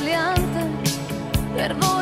tagliante per volare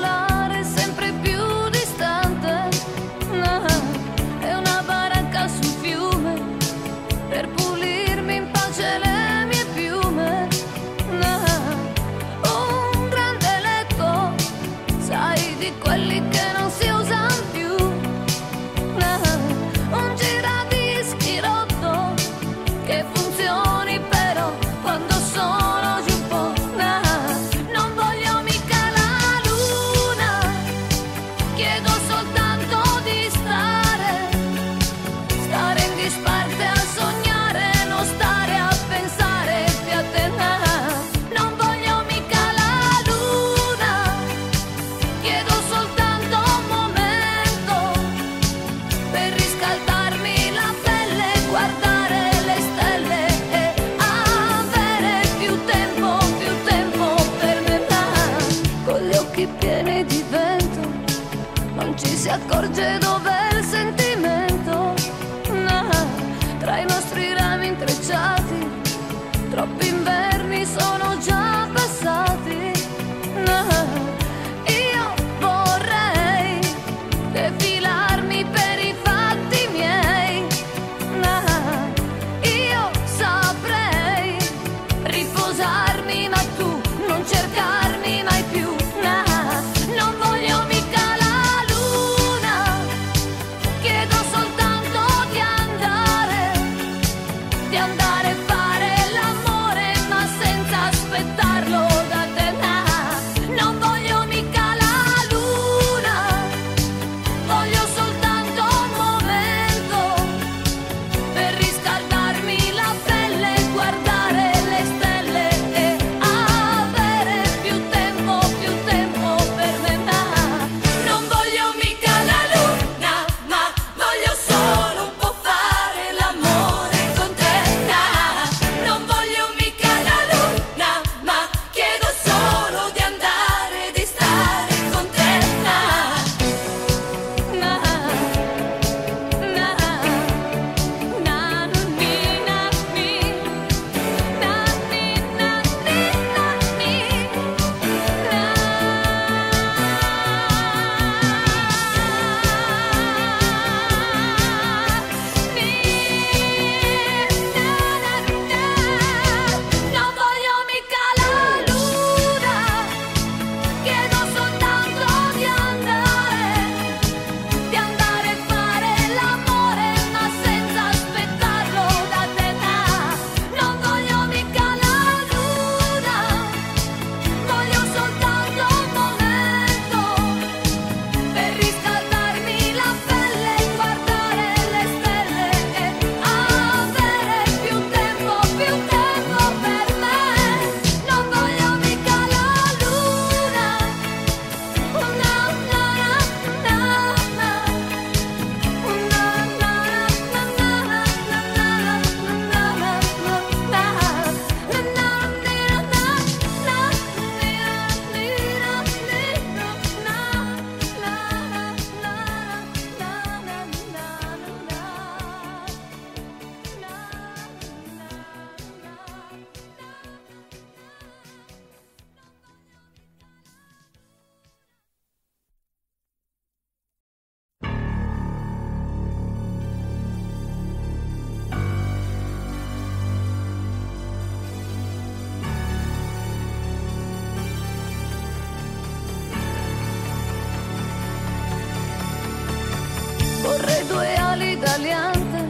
tagliante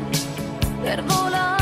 per volare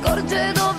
accorgevo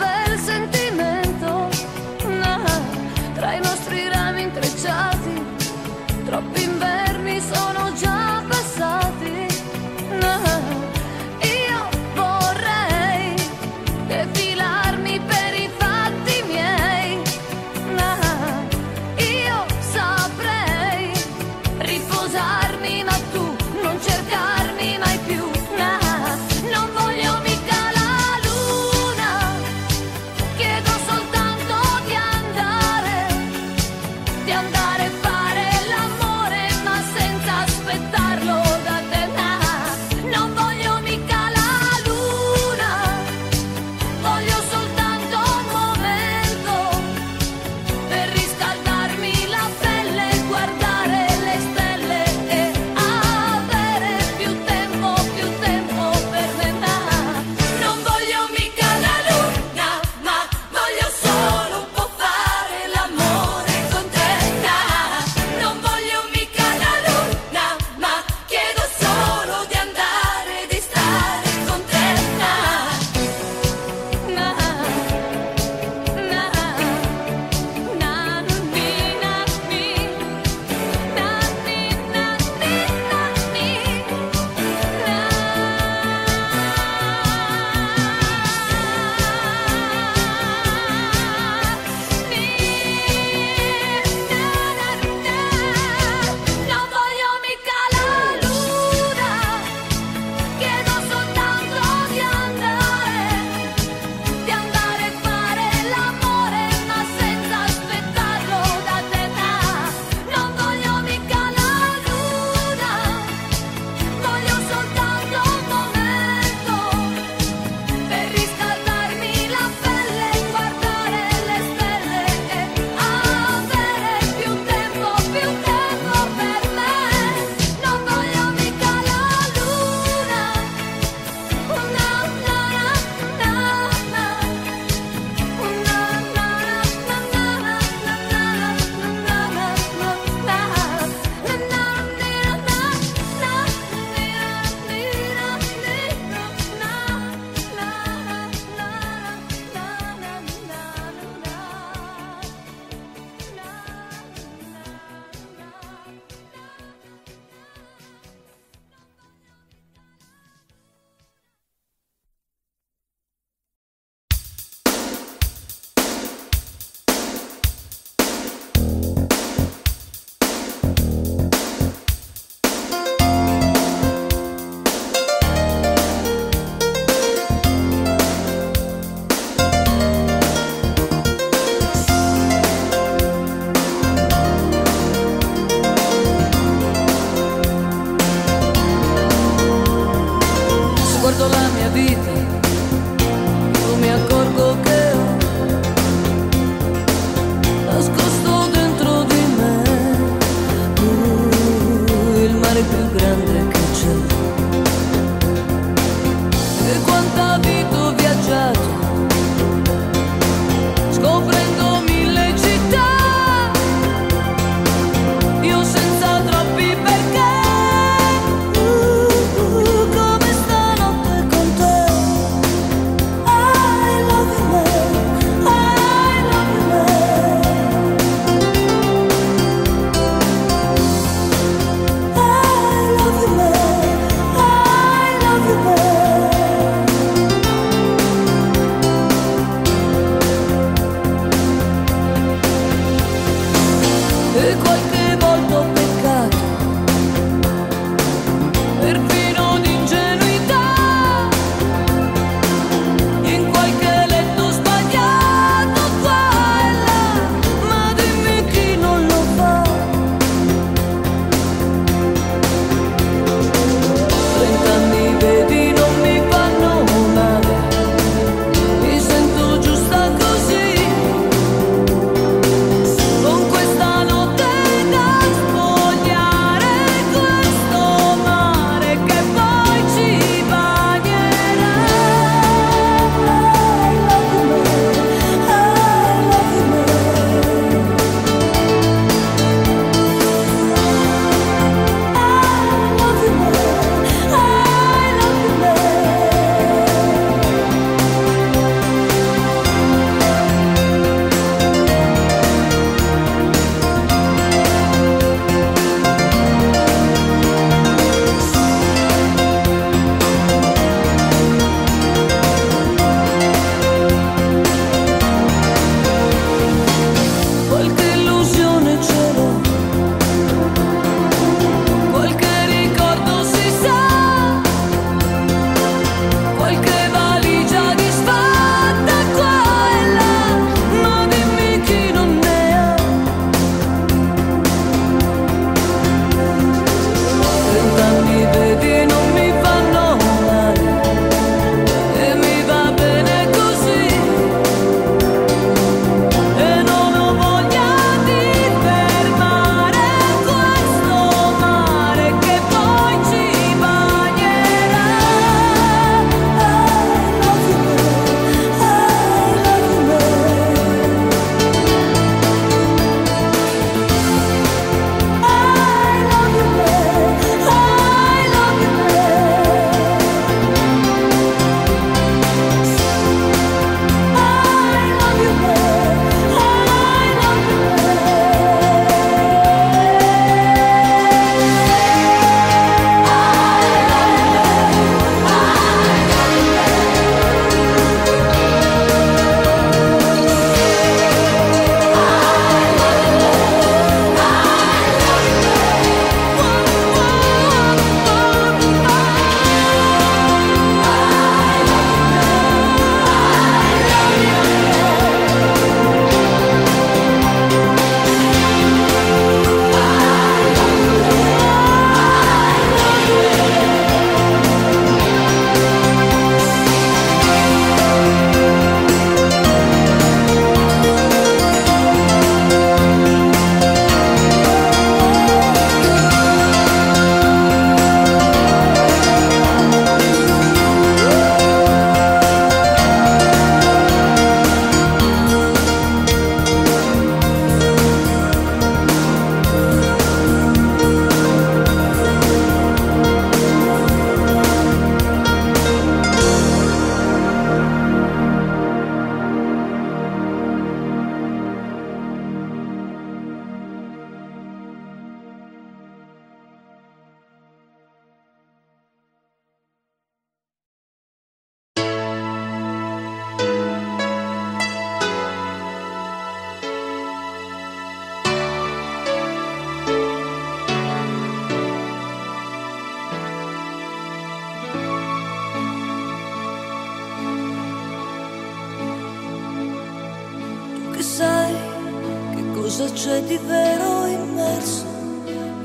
c'è di vero immerso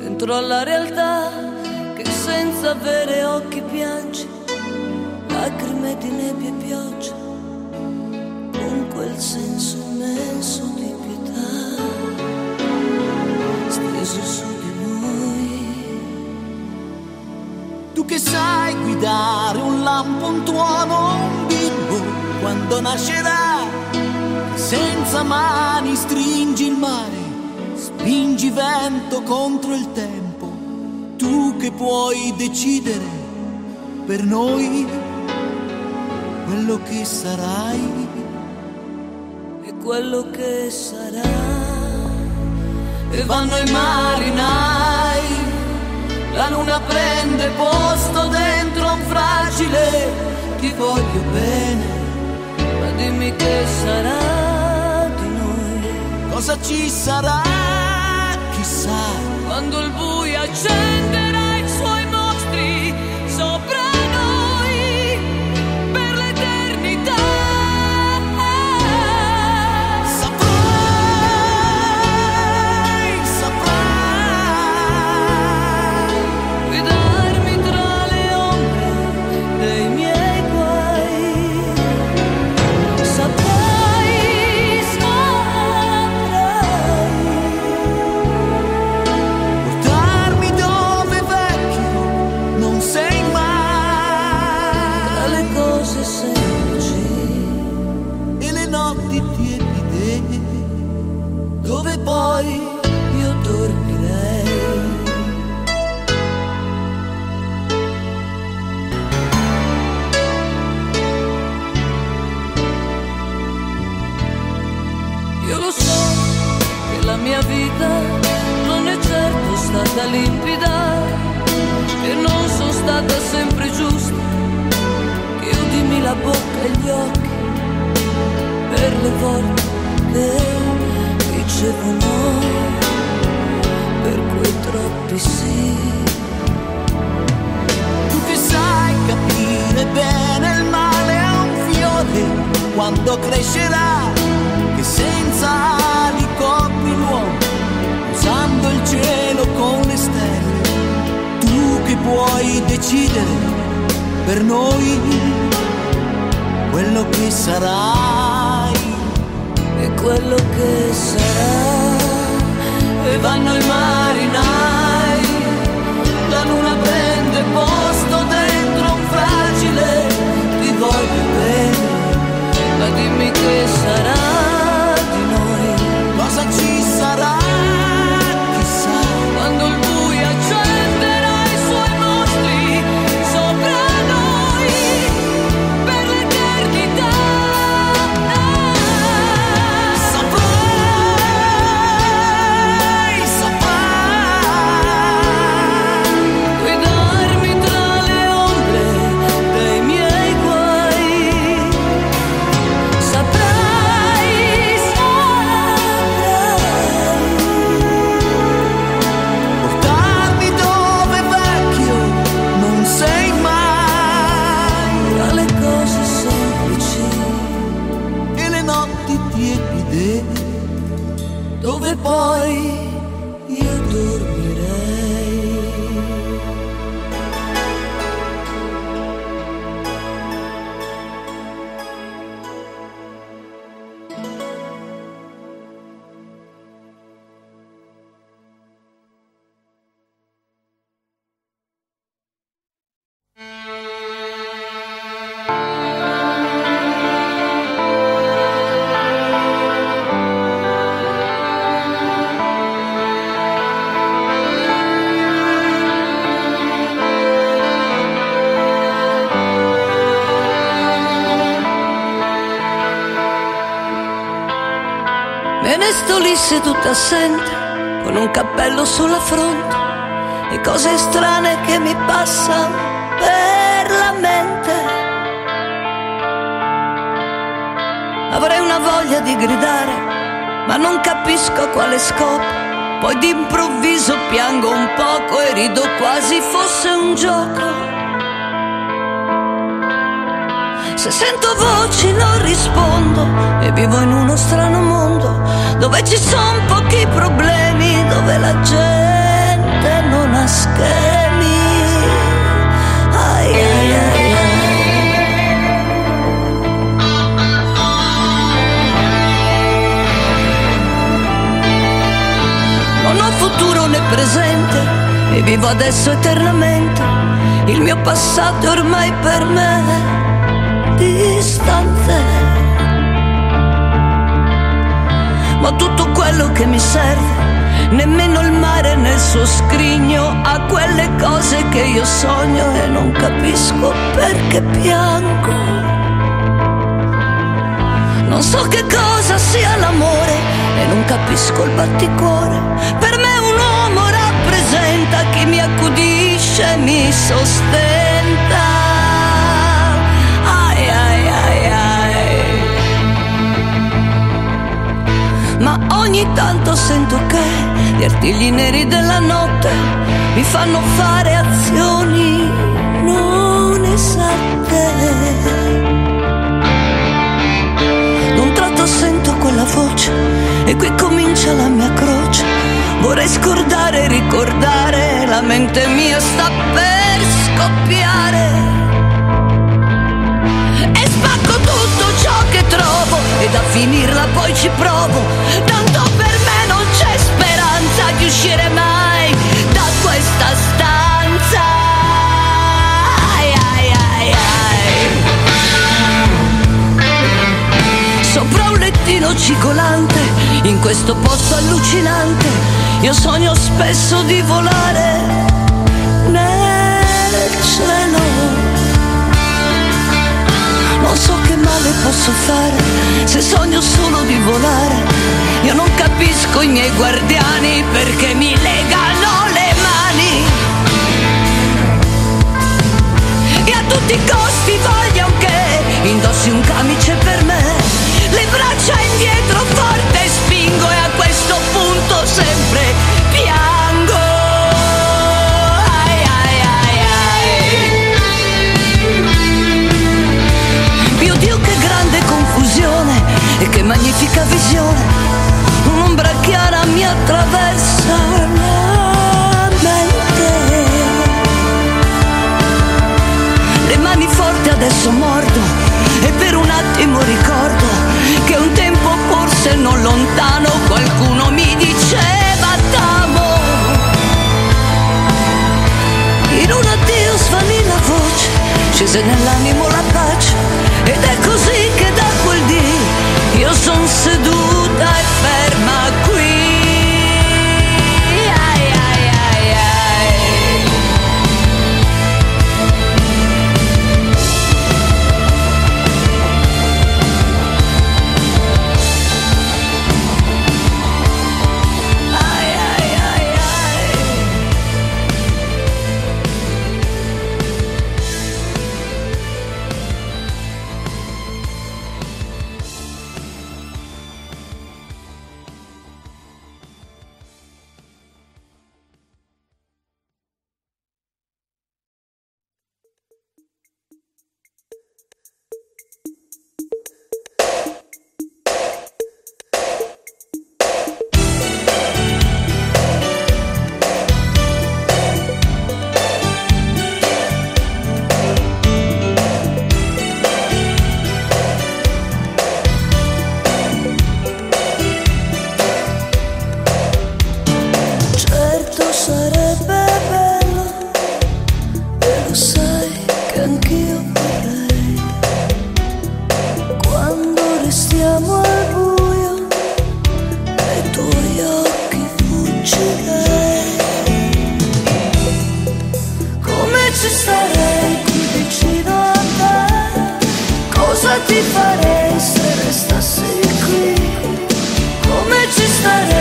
dentro alla realtà che senza avere occhi piange, lacrime di nebbia e pioggia, con quel senso immenso di pietà steso su di noi. Tu che sai guidare un lampo, un tuono, un bimbo quando nascerà, senza mani stringi il mare, spingi vento contro il tempo, tu che puoi decidere per noi quello che sarai e quello che sarà. E vanno i marinai, la luna prende posto dentro un fragile, ti voglio bene, ma dimmi che sarà di noi. cosa ci sarà, chissà. Quando il buio accenderà decidere per noi quello che sarai. e quello che sarà. E vanno i marinai, la luna prende posto dentro un fragile, ti voglio bene, ma dimmi che sarà tiepide dove poi seduta assente, con un cappello sulla fronte e cose strane che mi passano per la mente. Avrei una voglia di gridare, ma non capisco quale scopo. Poi d'improvviso piango un poco e rido quasi fosse un gioco. Se sento voci non rispondo e vivo in uno strano mondo dove ci sono pochi problemi, dove la gente non ha schemi. Ai, ai, ai, Non ho futuro né presente e vivo adesso eternamente. Il mio passato è ormai per me distante. Ma tutto quello che mi serve, nemmeno il mare nel suo scrigno, ha quelle cose che io sogno e non capisco perché piango. Non so che cosa sia l'amore e non capisco il batticuore. Per me un uomo rappresenta chi mi accudisce e mi sostenta. Ogni tanto sento che gli artigli neri della notte mi fanno fare azioni non esatte. D'un tratto sento quella voce e qui comincia la mia croce. Vorrei scordare ricordare, la mente mia sta per scoppiare. Trovo ed a finirla poi ci provo. Tanto per me non c'è speranza di uscire mai da questa stanza. Ai, ai, ai, ai. Sopra un lettino cigolante, in questo posto allucinante, io sogno spesso di volare nel cielo. Non so che male posso fare se sogno solo di volare. Io non capisco i miei guardiani perché mi legano le mani. E a tutti i costi voglio che indossi un camice per me. Le braccia indietro forte magnifica visione. Un'ombra chiara mi attraversa la mente. Le mani forti adesso mordo e per un attimo ricordo che un tempo forse non lontano qualcuno mi diceva t'amo. In un addio svanì la voce, scese nell'animo la pace ed è così Ti farei se restassi qui? Come ci starei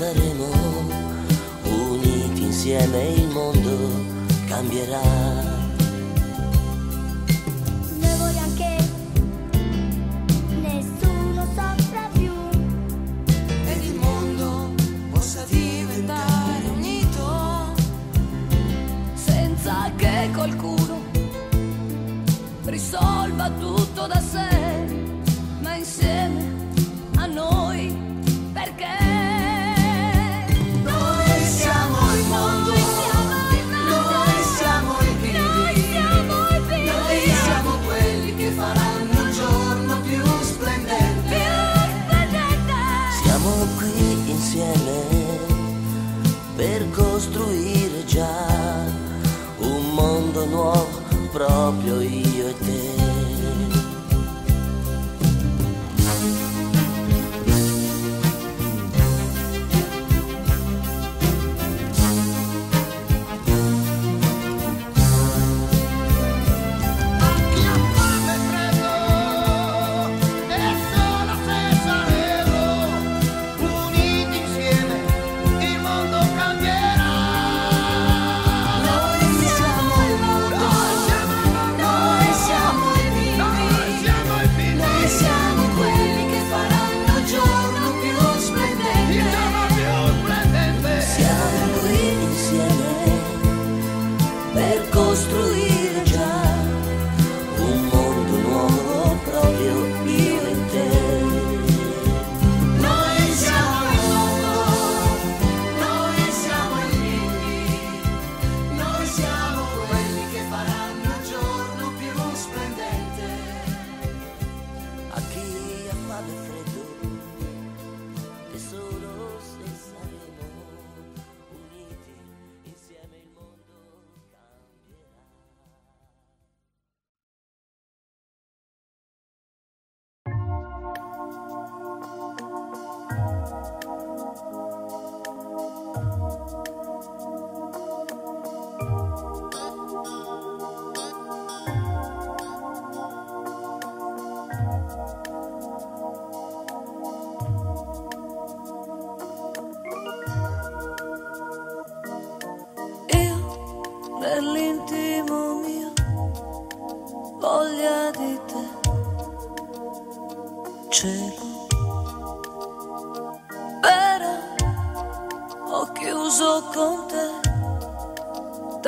saremo uniti insieme il mondo cambierà. Noi che nessuno soffra più ed il mondo possa diventare unito senza che qualcuno risolva tutto da sé.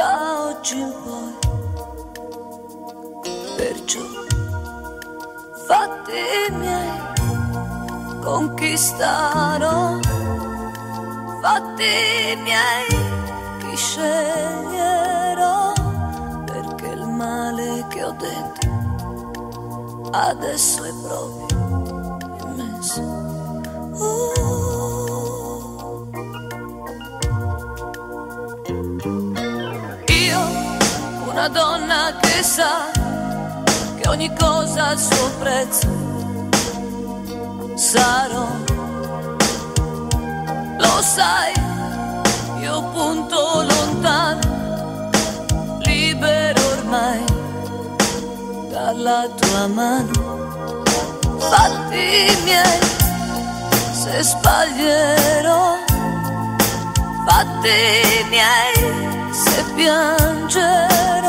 da oggi in poi. Perciò fatti miei conquistarò, fatti miei chi sceglierò, perché il male che ho dentro adesso è proprio immenso. Uh. una donna che sa che ogni cosa ha il suo prezzo. Sarò, lo sai, io punto lontano, libero ormai dalla tua mano. Fatti miei se sbaglierò, fatti miei se piangerò.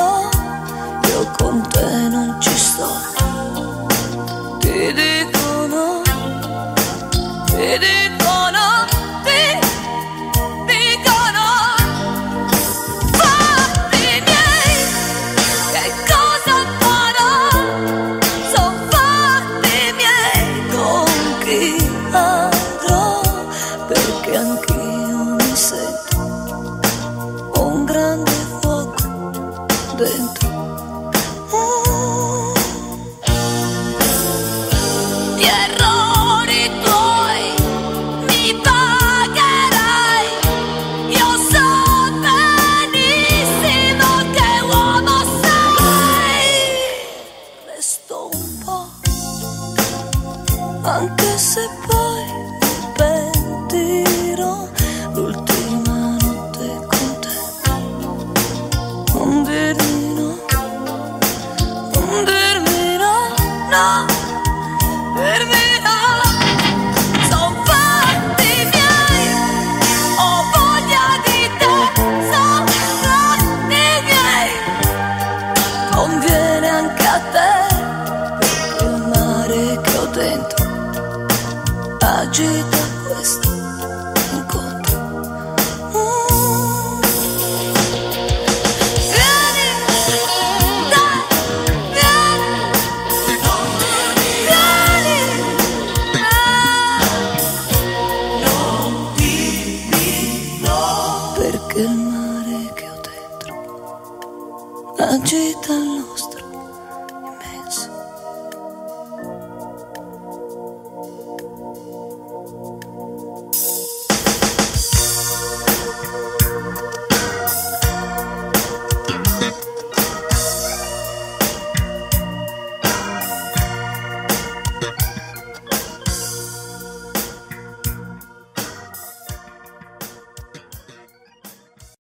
知道。